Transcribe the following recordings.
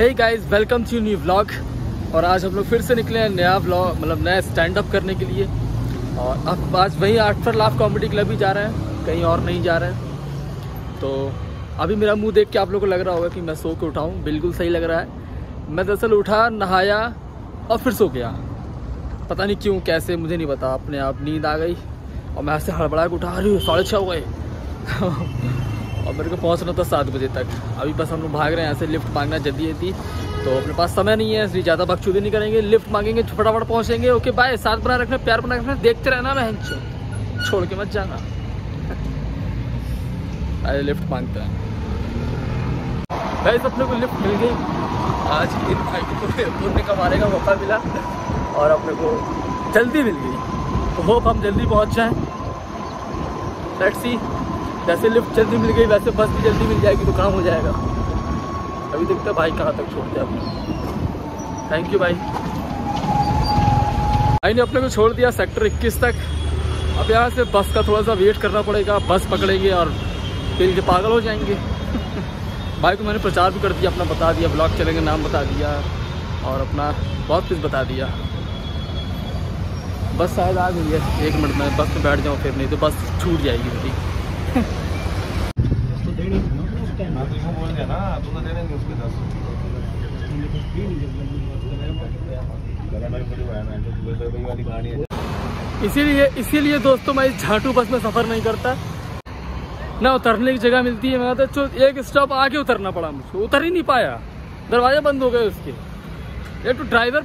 Hey guys welcome to new vlog और आज हम लोग फिर से निकले हैं नया व्लॉग मतलब नया स्टैंड अप करने के लिए। और अब आज वहीं आफ्टर लाफ कॉमेडी क्लब ही जा रहे हैं, कहीं और नहीं जा रहे हैं। तो अभी मेरा मुँह देख के आप लोगों को लग रहा होगा कि मैं सो के उठाऊँ, बिल्कुल सही लग रहा है। मैं दरअसल उठा, नहाया और फिर सो गया। पता नहीं क्यों, कैसे, मुझे नहीं पता, अपने आप नींद आ गई। और मैं ऐसे हड़बड़ा के उठा रही हूँ, साढ़े छः हो गए। और मेरे को पहुँचना था सात बजे तक। अभी बस हम लोग भाग रहे हैं, ऐसे लिफ्ट मांगना जल्दी जल्दी तो। अपने पास समय नहीं है, इसलिए ज़्यादा बकचूदी नहीं करेंगे। लिफ्ट मांगेंगे, फटाफट पहुँचेंगे। ओके बाय साथ बना रखना, प्यार बना रखना, देखते रहना मैं छोड़ के मत जाना। अरे लिफ्ट मांगते हैं। भाई अपने को लिफ्ट मिल गई। आज इन भाई कमाने का मौका मिला और अपने को जल्दी मिल गई। तो होप हम जल्दी पहुँच जाएँ। लेट्स सी जैसे लिफ्ट जल्दी मिल गई, वैसे बस भी जल्दी मिल जाएगी तो काम हो जाएगा। अभी देखते भाई कहाँ तक छोड़ते हैं थैंक यू भाई। भाई ने अपने को छोड़ दिया सेक्टर 21 तक। अब यहाँ से बस का थोड़ा सा वेट करना पड़ेगा, बस पकड़ेंगे और फिर के पागल हो जाएँगे। भाई को मैंने प्रचार भी कर दिया, अपना बता दिया ब्लॉग चलेंगे, नाम बता दिया और अपना बहुत कुछ बता दिया। बस शायद आ गई है, एक मिनट में, बस में बैठ जाऊँ फिर, नहीं तो बस छूट जाएगी मेरी। इसीलिए इसीलिए दोस्तों मैं इस झाटू बस में सफ़र नहीं करता। ना उतरने की जगह मिलती है मैं तो एक स्टॉप आके उतरना पड़ा मुझको। उतर ही नहीं पाया। दरवाज़ा बंद हो गए उसके। एक तो ड्राइवर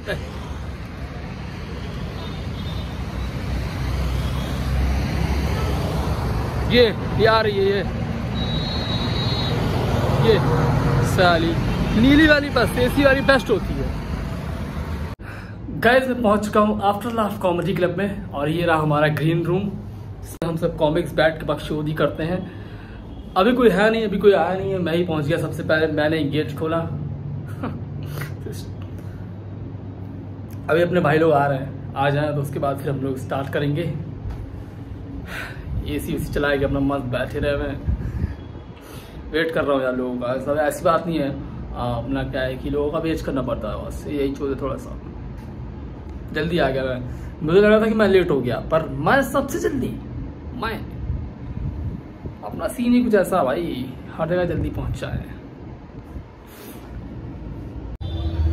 ये यार ये ये। ये, साली। नीली वाली बस, एसी वाली बेस्ट होती है। गैस मैं पहुँच चुका हूँ आफ्टर लाफ कॉमेडी क्लब में, और ये रहा हमारा ग्रीन रूम हम सब कॉमिक्स बैठ के बख्शोदी करते हैं। अभी कोई है नहीं, अभी कोई आया नहीं है। मैं ही पहुँच गया सबसे पहले, मैंने गेट खोला। अभी अपने भाई लोग आ रहे हैं। आ जाए तो उसके बाद फिर हम लोग स्टार्ट करेंगे। ए सी सी चलाएगी, अपना मस्त बैठे रहे मैं वेट कर रहा हूँ यार लोगों का। सब ऐसी बात नहीं है। अपना क्या है कि लोगों का वेट करना पड़ता है बस। यही चोर थोड़ा सा। जल्दी आ गया मैं। मुझे लग रहा था कि मैं लेट हो गया, पर मैं सबसे जल्दी, मैं, अपना सीन ही कुछ ऐसा भाई, हर जगह जल्दी पहुँचा है।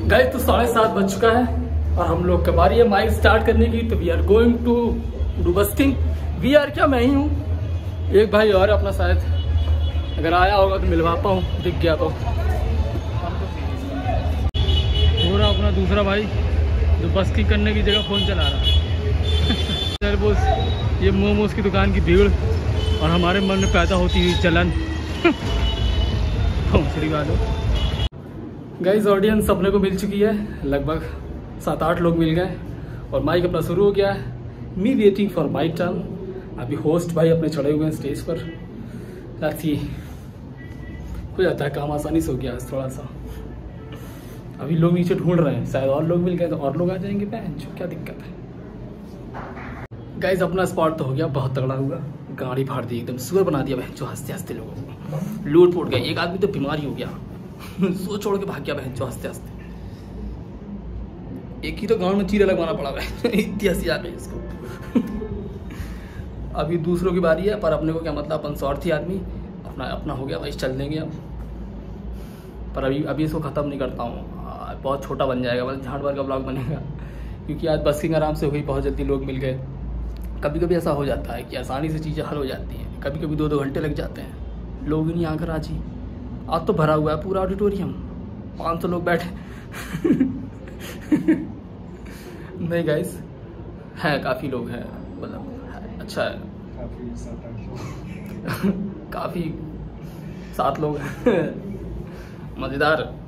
गए तो साढ़े सात बज चुका है, और हम लोग कब बारी है माइक स्टार्ट करने की तो we are going to do busting we are क्या? मैं ही हूँ। एक भाई और अपना शायद। अगर आया होगा तो मिलवा हूँ, दिख गया तो। हो रहा अपना दूसरा भाई, जो बस करने की जगह फ़ोन चला रहा है। ये मोमोज की दुकान की भीड़ और हमारे मन में पैदा होती हुई चलन भोसड़ी वालों गाइस ऑडियंस अपने को मिल चुकी है। लगभग सात आठ लोग मिल गए और माइक अपना शुरू हो गया है। Me waiting for my turn अभी होस्ट भाई अपने चढ़े हुए हैं स्टेज पर। साथी हो जाता है काम आसानी से हो गया थोड़ा सा। अभी लोग नीचे ढूंढ रहे हैं, शायद और लोग मिल गए तो और लोग आ जाएँगे बहन क्या दिक्कत है। गाइज़ अपना स्पॉट तो हो गया, बहुत तगड़ा हुआ गाड़ी फाड़ दी, एकदम सुअर बना दिया बहन, जो हँसते हँसते लोगों को। लूट फूट गया, एक आदमी तो बीमारी हो गया। सो छोड़ के भाग गया बहन, जो हँसते हँसते एक ही तो गाँव में चीरे लगवाना पड़ा बहन इतनी हँसी आ गई इसको। अभी दूसरों की बारी है, पर अपने को क्या मतलब? अपन स्वार्थी आदमी। अपना अपना हो गया भाई, चल देंगे अब। पर अभी अभी इसको ख़त्म नहीं करता हूँ। बहुत छोटा बन जाएगा, बस झाड़ भर का ब्लॉग बनेगा। क्योंकि आज बसिंग आराम से हुई बहुत जल्दी लोग मिल गए। कभी कभी ऐसा हो जाता है कि आसानी से चीज़ें हल हो जाती हैं। कभी कभी दो दो घंटे लग जाते हैं। लोग ही नहीं आकर आज ही। आज तो भरा हुआ है पूरा ऑडिटोरियम पाँच सौ लोग बैठे। नहीं गाइस है काफ़ी लोग हैं मतलब अच्छा है। काफ़ी सात लोग हैं। मज़ेदार।